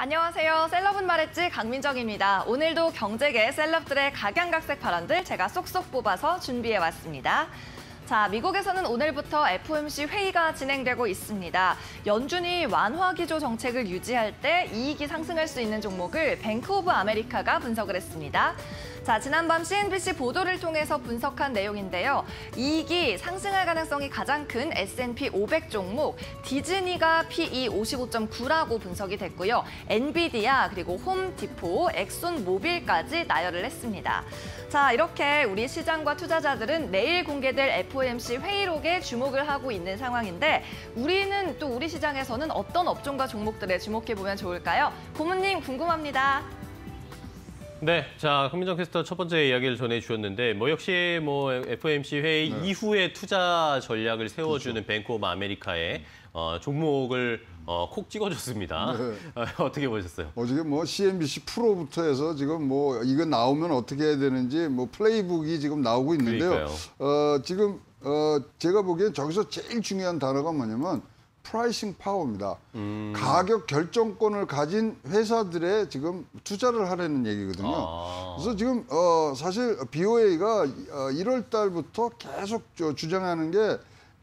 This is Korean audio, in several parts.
안녕하세요. 셀럽은 말했지 강민정입니다. 오늘도 경제계 셀럽들의 각양각색 발언들 제가 쏙쏙 뽑아서 준비해왔습니다. 자, 미국에서는 오늘부터 FOMC 회의가 진행되고 있습니다. 연준이 완화 기조 정책을 유지할 때 이익이 상승할 수 있는 종목을 뱅크 오브 아메리카가 분석을 했습니다. 자, 지난밤 CNBC 보도를 통해서 분석한 내용인데요. 이익이 상승할 가능성이 가장 큰 S&P 500 종목, 디즈니가 PE 55.9라고 분석이 됐고요. 엔비디아, 그리고 홈디포, 엑손 모빌까지 나열을 했습니다. 자, 이렇게 우리 시장과 투자자들은 내일 공개될 FOMC 회의록에 주목을 하고 있는 상황인데 우리는 또 우리 시장에서는 어떤 업종과 종목들에 주목해 보면 좋을까요? 고문님 궁금합니다. 네, 자 강민정 캐스터 첫 번째 이야기를 전해주셨는데 뭐 역시 뭐 FOMC 회의 네. 이후에 투자 전략을 세워주는 그렇죠. 뱅크 오브 아메리카의 어, 종목을 어, 콕 찍어줬습니다. 네. 어, 떻게 보셨어요? 어, 지금 뭐 CNBC 프로부터 해서 지금 뭐 이거 나오면 어떻게 해야 되는지 뭐 playbook이 지금 나오고 있는데요. 그러니까요. 어, 지금 어, 제가 보기엔 저기서 제일 중요한 단어가 뭐냐면 pricing power입니다. 음. 가격 결정권을 가진 회사들의 지금 투자를 하라는 얘기거든요. 아. 그래서 지금 어 사실 BOA가 어 1월 달부터 계속 주장하는 게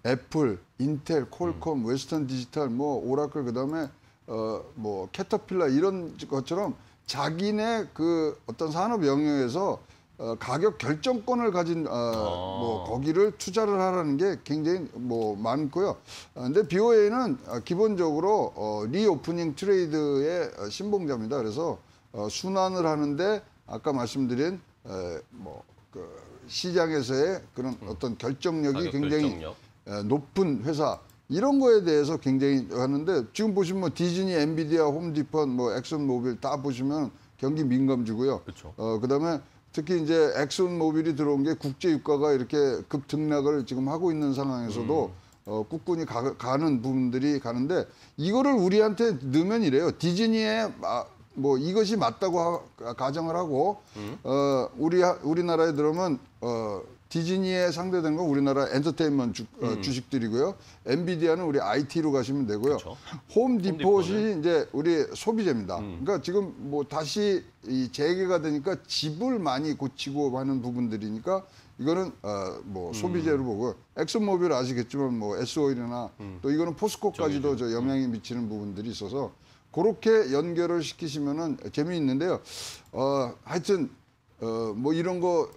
애플, 인텔, 퀄컴, 음. 웨스턴 디지털, 뭐 오라클 그다음에 어 뭐 캐터필라 이런 것처럼 자기네 그 어떤 산업 영역에서 어, 가격 결정권을 가진 어, 어, 뭐 거기를 투자를 하라는 게 굉장히 뭐 많고요. 어, 근데 BOA는 어, 기본적으로 어, reopening trade의 어, 신봉자입니다. 그래서 어, 순환을 하는데 아까 말씀드린 에, 뭐 그 시장에서의 그런 음. 어떤 결정력이 굉장히 결정력. 에, 높은 회사 이런 거에 대해서 굉장히 하는데 지금 보시면 뭐 디즈니, 엔비디아, 홈디폰, 뭐 엑슨모빌 다 보시면 경기 민감주고요. 어 그다음에 특히 이제 엑슨 모빌이 들어온 게 국제 유가가 이렇게 급등락을 지금 하고 있는 상황에서도 음. 어, 꿋꿋이 가, 는 부분들이 가는데 이거를 우리한테 넣으면 이래요. 디즈니에 아, 뭐 이것이 맞다고 하, 가정을 하고 음. 어, 우리 우리나라에 들어오면 어, 디즈니에 상대되는 건 우리나라 엔터테인먼트 주, 어, 음. 어, 주식들이고요. 엔비디아는 우리 IT로 가시면 되고요. 그렇죠. 홈디포시 이제 우리 소비재입니다. 음. 그러니까 지금 뭐 다시 이 재개가 되니까 집을 많이 고치고 하는 부분들이니까 이거는 어, 뭐 음. 소비재로 음. 보고 엑슨모빌 아시겠지만 뭐 S오일이나 음. 또 이거는 포스코까지도 저 영향이 미치는 부분들이 있어서 그렇게 연결을 시키시면은 재미있는데요. 어, 하여튼 어, 뭐 이런 거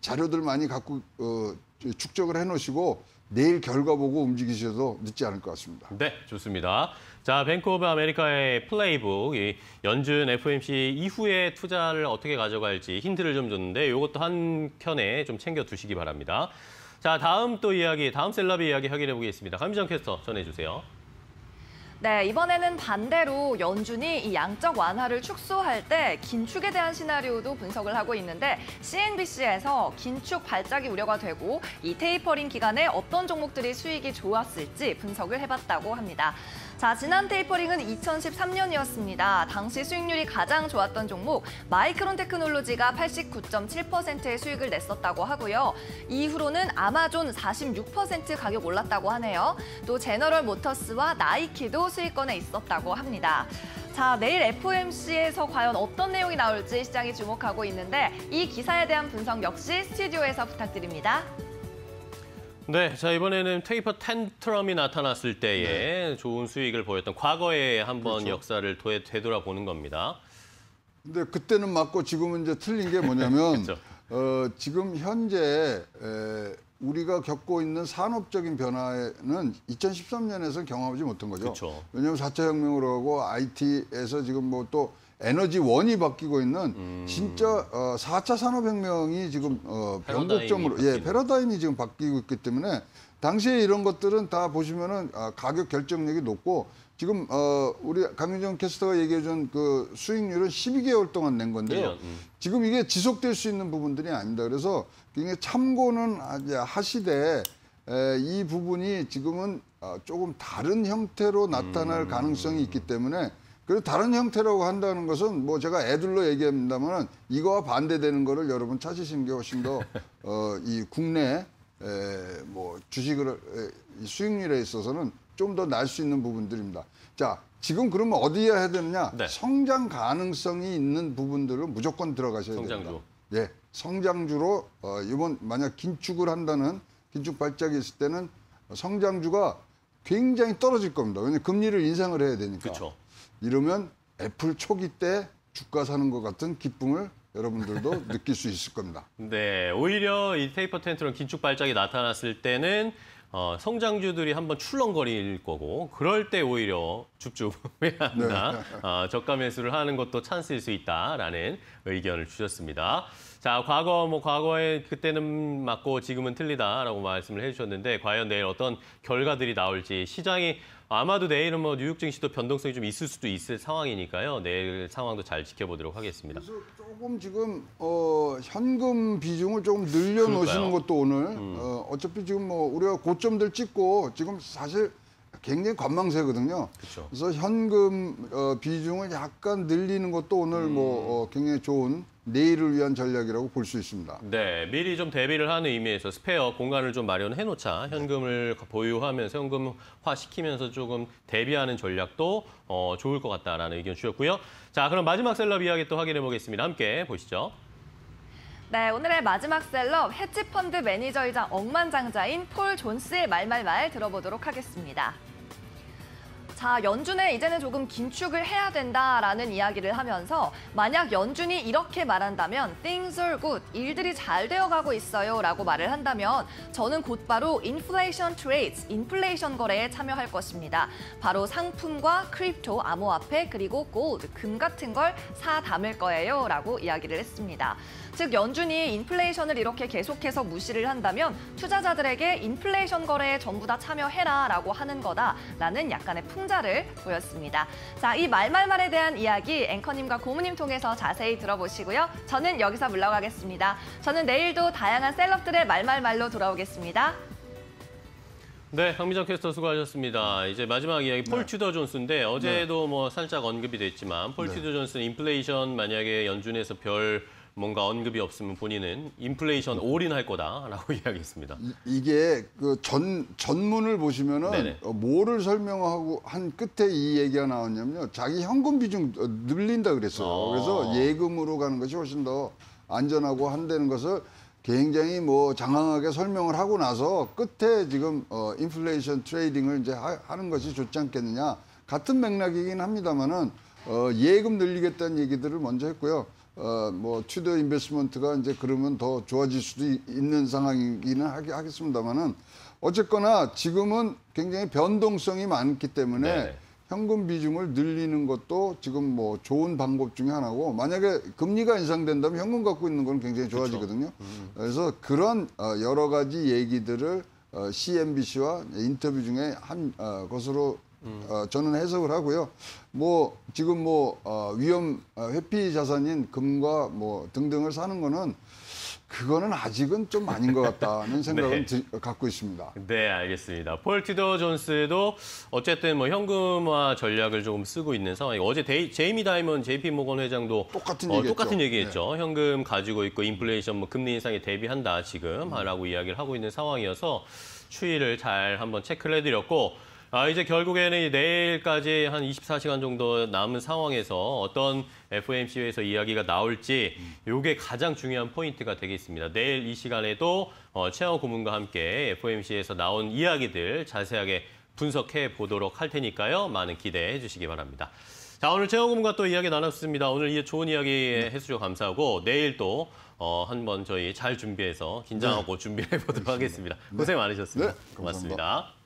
자료들 많이 갖고 어, 축적을 해놓으시고 내일 결과 보고 움직이셔도 늦지 않을 것 같습니다. 네, 좋습니다. 자, 뱅크 오브 아메리카의 playbook, 이 연준 FOMC 이후에 투자를 어떻게 가져갈지 힌트를 좀 줬는데 이것도 한 편에 좀 챙겨 두시기 바랍니다. 자, 다음 또 이야기, 다음 셀럽의 이야기 확인해 보겠습니다. 강민정 캐스터 전해주세요. 네, 이번에는 반대로 연준이 이 양적 완화를 축소할 때 긴축에 대한 시나리오도 분석을 하고 있는데 CNBC에서 긴축 발작이 우려가 되고 이 테이퍼링 기간에 어떤 종목들이 수익이 좋았을지 분석을 해봤다고 합니다. 자, 지난 테이퍼링은 2013년이었습니다. 당시 수익률이 가장 좋았던 종목 마이크론 테크놀로지가 89.7%의 수익을 냈었다고 하고요. 이후로는 아마존 46% 가격 올랐다고 하네요. 또 제너럴 모터스와 나이키도 수익권에 있었다고 합니다. 자, 내일 FOMC에서 과연 어떤 내용이 나올지 시장이 주목하고 있는데 이 기사에 대한 분석 역시 스튜디오에서 부탁드립니다. 네, 자 이번에는 테이퍼 텐트럼이 나타났을 때에 네. 좋은 수익을 보였던 과거의 한번 그렇죠. 역사를 되돌아보는 겁니다. 근데 그때는 맞고 지금은 이제 틀린 게 뭐냐면 그렇죠. 어, 지금 현재 에, 우리가 겪고 있는 산업적인 변화는 2013년에서 경험하지 못한 거죠. 그렇죠. 왜냐하면 4차 혁명으로 하고 IT에서 지금 뭐 또 에너지 원이 바뀌고 있는 음. 진짜 어, 4차 산업혁명이 지금 어, 변곡점으로 예 패러다임이 지금 바뀌고 있기 때문에 당시에 이런 것들은 다 보시면은 아, 가격 결정력이 높고 지금 어, 우리 강윤정 캐스터가 얘기해 준 그 수익률은 12개월 동안 낸 건데요. 음. 지금 이게 지속될 수 있는 부분들이 아닙니다. 그래서 굉장히 참고는 하시되 에, 이 부분이 지금은 어, 조금 다른 형태로 나타날 음. 가능성이 있기 때문에 그리고 다른 형태라고 한다는 것은 뭐 제가 애들로 얘기합니다만 이거와 반대되는 거를 여러분 찾으시는 게 훨씬 더 어, 이 국내 에, 뭐 주식을 에, 수익률에 있어서는 좀 더 날 수 있는 부분들입니다. 자, 지금 그러면 어디에 해야 되느냐? 네. 성장 가능성이 있는 부분들은 무조건 들어가셔야 성장주. 됩니다. 예, 성장주로 어, 이번 만약 긴축을 한다는 긴축 발작이 있을 때는 성장주가 굉장히 떨어질 겁니다. 왜냐하면 금리를 인상을 해야 되니까. 그렇죠. 이러면 애플 초기 때 주가 사는 것 같은 기쁨을 여러분들도 느낄 수 있을 겁니다. 네, 오히려 이 taper tantrum 긴축 발작이 나타났을 때는 어, 성장주들이 한번 출렁거릴 거고 그럴 때 오히려 줍줍해야 한다 네. 어, 저가 매수를 하는 것도 찬스일 수 있다라는 의견을 주셨습니다. 자, 과거 뭐 과거에 그때는 맞고 지금은 틀리다라고 말씀을 해주셨는데 과연 내일 어떤 결과들이 나올지 시장이 아마도 내일은 뭐 뉴욕 증시도 변동성이 좀 있을 수도 있을 상황이니까요. 내일 상황도 잘 지켜보도록 하겠습니다. 그래서 조금 지금 어, 현금 비중을 조금 늘려놓으시는. 음. 것도 오늘 어, 어차피 지금 뭐 우리가 고점들 찍고 지금 사실 굉장히 관망세거든요. 그쵸. 그래서 현금 어, 비중을 약간 늘리는 것도 오늘 음. 뭐 어, 굉장히 좋은 내일을 위한 전략이라고 볼 수 있습니다. 네, 미리 좀 대비를 하는 의미에서 스페어 공간을 좀 마련해 놓자. 현금을 보유하면서 현금화 시키면서 조금 대비하는 전략도 어, 좋을 것 같다라는 의견 주셨고요. 자, 그럼 마지막 셀럽 이야기 또 확인해 보겠습니다. 함께 보시죠. 네, 오늘의 마지막 셀럽 헤지펀드 매니저이자 억만장자인 폴 존스의 말말말 들어보도록 하겠습니다. 자, 연준에 이제는 조금 긴축을 해야 된다라는 이야기를 하면서 만약 연준이 이렇게 말한다면 things are good, 일들이 잘 되어가고 있어요 라고 말을 한다면 저는 곧바로 인플레이션 trade, 인플레이션 거래에 참여할 것입니다. 바로 상품과 crypto, 암호화폐, 그리고 골드, 금 같은 걸 사 담을 거예요 라고 이야기를 했습니다. 즉 연준이 인플레이션을 이렇게 계속해서 무시를 한다면 투자자들에게 인플레이션 거래에 전부 다 참여해라 라고 하는 거다라는 약간의 풍자를 보였습니다. 자, 이 말말말에 대한 이야기 앵커님과 고문님 통해서 자세히 들어보시고요. 저는 여기서 물러가겠습니다. 저는 내일도 다양한 셀럽들의 말말말로 돌아오겠습니다. 네, 강민정 캐스터 수고하셨습니다. 이제 마지막 이야기 폴 네. 튜더 존스인데 어제도 뭐 살짝 언급이 됐지만 폴 네. 튜더 존스는 인플레이션 만약에 연준에서 별 뭔가 언급이 없으면 본인은 인플레이션 올인할 거다라고 이야기했습니다. 이- 이게 그 전 전문을 보시면은 네네. 어, 뭐를 설명하고 한 끝에 이 얘기가 나왔냐면요. 자기 현금 비중 어, 늘린다 그랬어요. 어. 그래서 예금으로 가는 것이 훨씬 더 안전하고 한다는 것을 굉장히 뭐 장황하게 설명을 하고 나서 끝에 지금 어 인플레이션 trading을 이제 하, 하는 것이 좋지 않겠느냐. 같은 맥락이긴 합니다만은 어 예금 늘리겠다는 얘기들을 먼저 했고요. 어뭐 튜더 인베스먼트가 이제 그러면 더 좋아질 수도 이- 있는 상황이기는 하겠- 하겠습니다만은 어쨌거나 지금은 굉장히 변동성이 많기 때문에 네네. 현금 비중을 늘리는 것도 지금 뭐 좋은 방법 중에 하나고 만약에 금리가 인상된다면 현금 갖고 있는 건 굉장히 좋아지거든요. 그래서 그런 어, 여러 가지 얘기들을 어, CNBC와 인터뷰 중에 한 어, 것으로 어, 저는 해석을 하고요. 뭐 지금 뭐 어, 위험 어, 회피 자산인 금과 뭐 등등을 사는 거는 그거는 아직은 좀 아닌 것 같다는 생각은 네. 드- 갖고 있습니다. 네, 알겠습니다. 폴 튜더 존스도 어쨌든 뭐 현금화 전략을 조금 쓰고 있는 상황이고 어제 데이, 제이미 다이먼 JP 모건 회장도 똑같은 어, 얘기했죠. 네. 똑같은 얘기했죠. 현금 가지고 있고 인플레이션 뭐 금리 인상에 대비한다 지금 라고 이야기를 하고 있는 상황이어서 추이를 잘 한번 체크를 해드렸고 아, 이제 결국에는 이 내일까지 한 24시간 정도 남은 상황에서 어떤 FOMC에서 이야기가 나올지 이게 가장 중요한 포인트가 되겠습니다. 내일 이 시간에도 어, 최영 고문과 함께 FOMC에서 나온 이야기들 자세하게 분석해 보도록 할 테니까요. 많은 기대해 주시기 바랍니다. 자, 오늘 최영 고문과 또 이야기 나눴습니다. 오늘 이 좋은 이야기 해주셔서 감사하고 내일 또 어, 한번 저희 잘 준비해서 긴장하고 준비해 보도록 하겠습니다. 고생 많으셨습니다. 네, 고맙습니다.